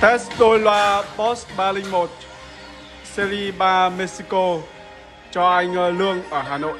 Test đôi loa Boss 301 Series 3 Mexico cho anh ờ, Lương ở Hà Nội.